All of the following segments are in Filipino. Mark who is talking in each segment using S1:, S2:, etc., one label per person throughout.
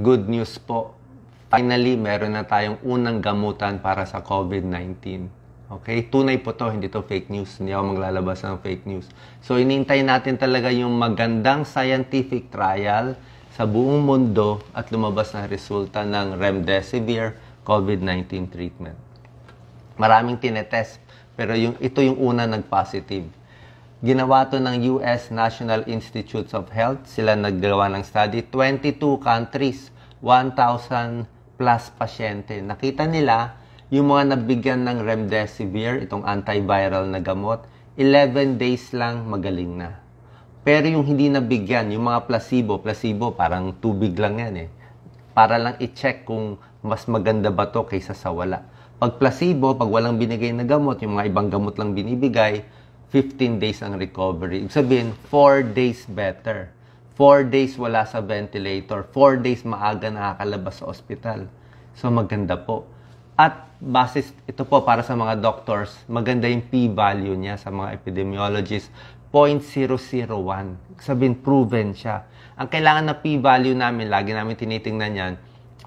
S1: good news po. Finally, meron na tayong unang gamutan para sa COVID-19. Okay? Tunay po to, hindi to fake news. Hindi ako maglalabas ng fake news. So, inintay natin talaga yung magandang scientific trial sa buong mundo at lumabas na resulta ng Remdesivir COVID-19 treatment. Maraming tinetest, pero yung, ito yung una nag-positive. Ginawa to ng US National Institutes of Health. Sila naggawa ng study. 22 countries, 1,000 plus pasyente. Nakita nila yung mga nabigyan ng remdesivir, itong antiviral na gamot, 11 days lang magaling na. Pero yung hindi nabigyan, yung mga placebo, placebo parang tubig lang yan eh. Para lang i-check kung mas maganda ba to kaysa sa wala. Pag placebo, pag walang binigay na gamot, yung mga ibang gamot lang binibigay, 15 days ang recovery. Ibig sabihin, 4 days better. 4 days wala sa ventilator. 4 days maaga nakakalabas sa ospital. So maganda po. At basis ito po para sa mga doctors, maganda yung p-value niya sa mga epidemiologists. 0.001. Sabihin, proven siya. Ang kailangan na p-value namin, lagi namin tinitingnan yan,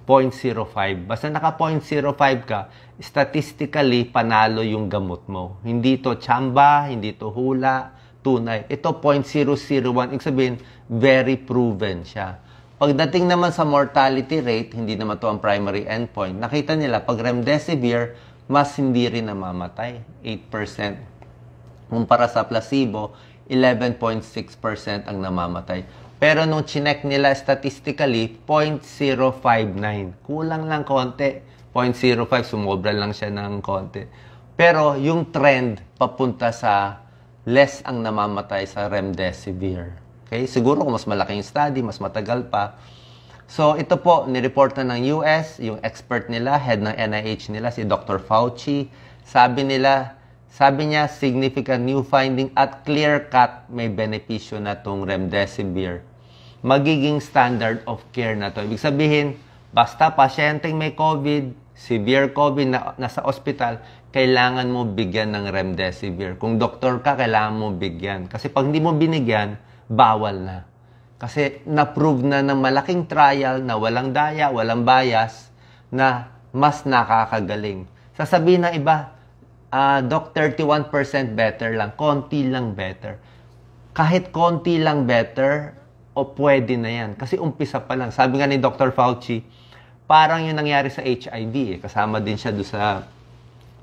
S1: 0.05. Basta naka 0.05 ka, statistically, panalo yung gamot mo. Hindi to chamba, hindi to hula, tunay. Ito 0.001. Ibig sabihin, very proven siya. Pagdating naman sa mortality rate, hindi naman to ang primary endpoint. Nakita nila, pag remdesivir, mas hindi rin namamatay. 8%. Kumpara sa placebo, 11.6% ang namamatay. Pero nung chinek nila statistically, 0.059. Kulang lang konti. 0.05, sumobra lang siya ng konti. Pero yung trend papunta sa less ang namamatay sa remdesivir. Okay? Siguro kung mas malaki yung study, mas matagal pa. So ito po, nireport na ng US, yung expert nila, head ng NIH nila, si Dr. Fauci. Sabi nila, sabi niya, significant new finding at clear-cut may benepisyo na tong remdesivir magiging standard of care na to. Ibig sabihin, basta pasyenteng may COVID, severe COVID na nasa ospital, kailangan mo bigyan ng remdesivir. Kung doktor ka, kailangan mo bigyan. Kasi pag hindi mo binigyan, bawal na. Kasi na-prove na ng malaking trial na walang daya, walang bias, na mas nakakagaling. Sasabihin ng iba, uh, Doc, 31% better lang. Konti lang better. Kahit konti lang better, o pwede na yan. Kasi umpisa pa lang. Sabi nga ni Dr. Fauci, parang yung nangyari sa HIV. Eh. Kasama din siya doon sa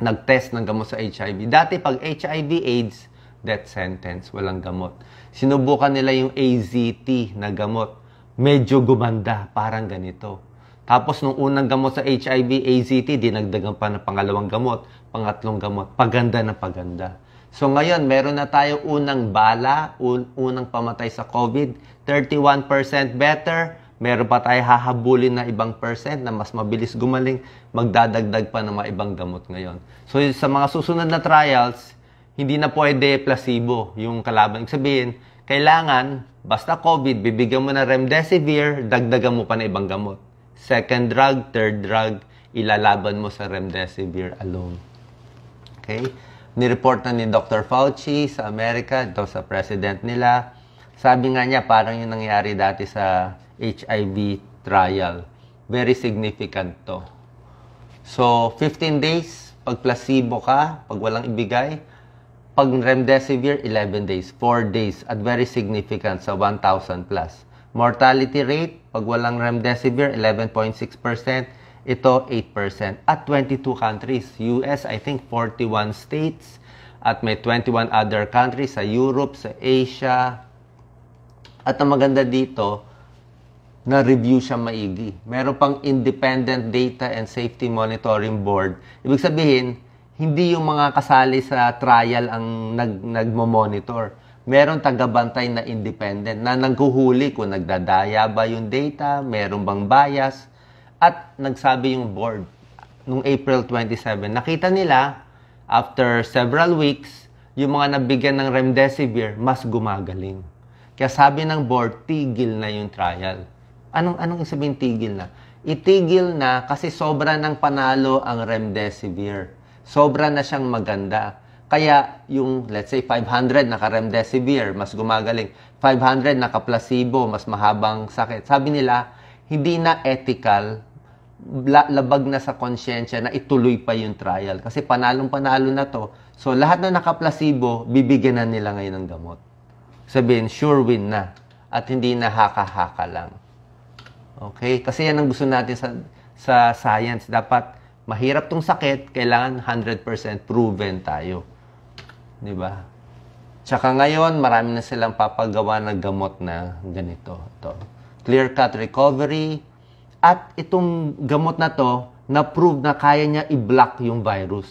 S1: nag-test ng gamot sa HIV. Dati pag HIV AIDS, death sentence, walang gamot. Sinubukan nila yung AZT na gamot. Medyo gumanda, parang ganito. Tapos nung unang gamot sa HIV, AZT, dinagdagan pa ng pangalawang gamot, pangatlong gamot. Paganda na paganda. So ngayon, meron na tayo unang bala, un- unang pamatay sa COVID, 31% better. Meron pa tayo hahabulin na ibang percent na mas mabilis gumaling, magdadagdag pa ng mga ibang gamot ngayon. So sa mga susunod na trials, hindi na pwede placebo yung kalaban. Ibig sabihin, kailangan, basta COVID, bibigyan mo na remdesivir, dagdagan mo pa na ibang gamot. Second drug, third drug, ilalaban mo sa remdesivir alone. Okay? Nireport na ni Dr. Fauci sa Amerika, ito sa president nila. Sabi nga niya, parang yung nangyari dati sa HIV trial. Very significant to. So, 15 days, pag placebo ka, pag walang ibigay, pag remdesivir, 11 days, 4 days, at very significant sa 1,000 plus. Mortality rate, pag walang remdesivir, 11.6%, ito 8%. At 22 countries. US, I think 41 states. At may 21 other countries sa Europe, sa Asia. At ang maganda dito, na-review siya maigi. Meron pang Independent Data and Safety Monitoring Board. Ibig sabihin, hindi yung mga kasali sa trial ang nag, nagmo-monitor. Meron tagabantay na independent na naghuhuli kung nagdadaya ba yung data, meron bang bias, at nagsabi yung board nung April 27, nakita nila after several weeks, yung mga nabigyan ng remdesivir mas gumagaling. Kaya sabi ng board, tigil na yung trial. Anong anong sabihin tigil na? Itigil na kasi sobra ng panalo ang remdesivir. Sobra na siyang maganda. Kaya yung, let's say, 500 naka-remdesivir, mas gumagaling. 500 naka-placebo, mas mahabang sakit. Sabi nila, hindi na ethical, labag na sa konsyensya na ituloy pa yung trial. Kasi panalong-panalo na to. So, lahat na naka-placebo, bibigyan na nila ngayon ng gamot. Sabihin, sure win na. At hindi na haka-haka lang. Okay? Kasi yan ang gusto natin sa, sa science. Dapat mahirap tong sakit, kailangan 100% proven tayo. Di ba? Tsaka ngayon, marami na silang papagawa ng gamot na ganito. Ito. Clear-cut recovery. At itong gamot na to, na-prove na kaya niya i-block yung virus.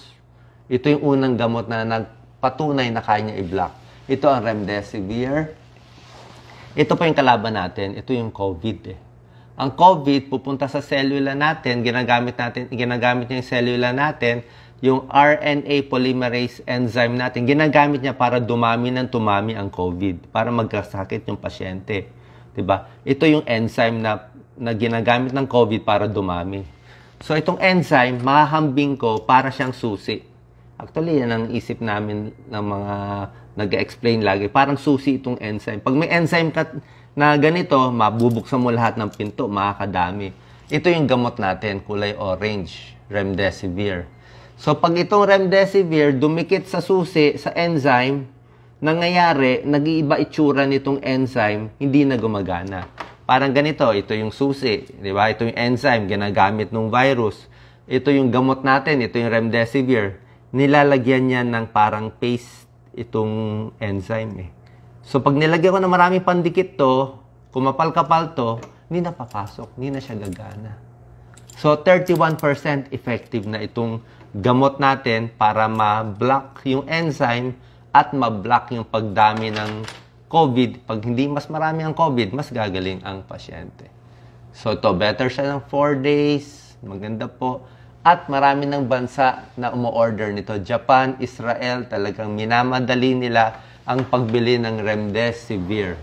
S1: Ito yung unang gamot na nagpatunay na kaya niya i-block. Ito ang remdesivir. Ito pa yung kalaban natin. Ito yung COVID eh. Ang COVID pupunta sa cellula natin, ginagamit natin, ginagamit niya yung cellula natin, yung RNA polymerase enzyme natin, ginagamit niya para dumami ng tumami ang COVID, para magkasakit yung pasyente. 'Di ba? Ito yung enzyme na na ginagamit ng COVID para dumami. So itong enzyme, mahahambing ko para siyang susi. Actually, yan ang isip namin ng mga nag-explain lagi. Parang susi itong enzyme. Pag may enzyme ka na ganito, mabubuksan mo lahat ng pinto, makakadami. Ito yung gamot natin, kulay orange, remdesivir. So pag itong remdesivir dumikit sa susi, sa enzyme, nangyayari, nag-iiba itsura nitong enzyme, hindi na gumagana. Parang ganito, ito yung susi, di ba? Ito yung enzyme, ginagamit ng virus. Ito yung gamot natin, ito yung remdesivir. Nilalagyan niya ng parang paste itong enzyme eh. So pag nilagyan ko na maraming pandikit to, kumapal-kapal to, hindi na papasok, hindi na siya gagana. So 31% effective na itong gamot natin para ma-block yung enzyme at ma-block yung pagdami ng COVID. Pag hindi mas marami ang COVID, mas gagaling ang pasyente. So to better siya ng 4 days. Maganda po. At marami ng bansa na umu-order nito. Japan, Israel, talagang minamadali nila ang pagbili ng remdesivir.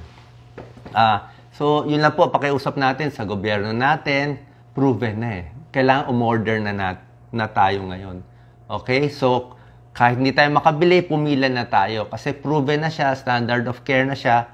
S1: Ah, so, yun lang po, pakiusap natin sa gobyerno natin, proven na eh. Kailangan umorder na, na, na tayo ngayon. Okay? So, kahit hindi tayo makabili, pumila na tayo. Kasi proven na siya, standard of care na siya,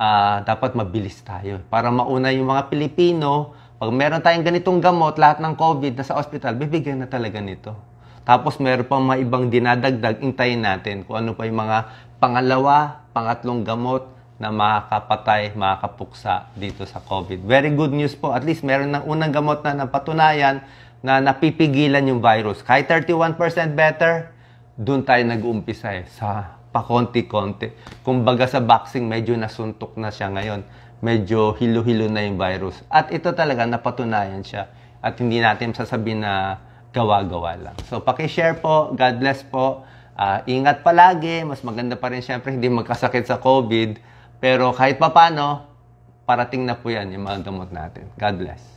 S1: uh, dapat mabilis tayo. Para mauna yung mga Pilipino, pag meron tayong ganitong gamot, lahat ng COVID na sa hospital, bibigyan na talaga nito. Tapos meron pang mga ibang dinadagdag, intayin natin kung ano pa yung mga pangalawa, pangatlong gamot na makakapatay, makakapuksa dito sa COVID. Very good news po. At least meron ng unang gamot na napatunayan na napipigilan yung virus. Kahit 31% better, doon tayo nag-uumpisa eh, sa pakonti-konti. Kumbaga sa boxing, medyo nasuntok na siya ngayon. Medyo hilo-hilo na yung virus. At ito talaga, napatunayan siya. At hindi natin sasabihin na gawa-gawa lang. So, pakishare po. God bless po. Uh, ingat palagi, mas maganda pa rin syempre hindi magkasakit sa COVID. Pero kahit papano, parating na po yan yung mga gamot natin. God bless.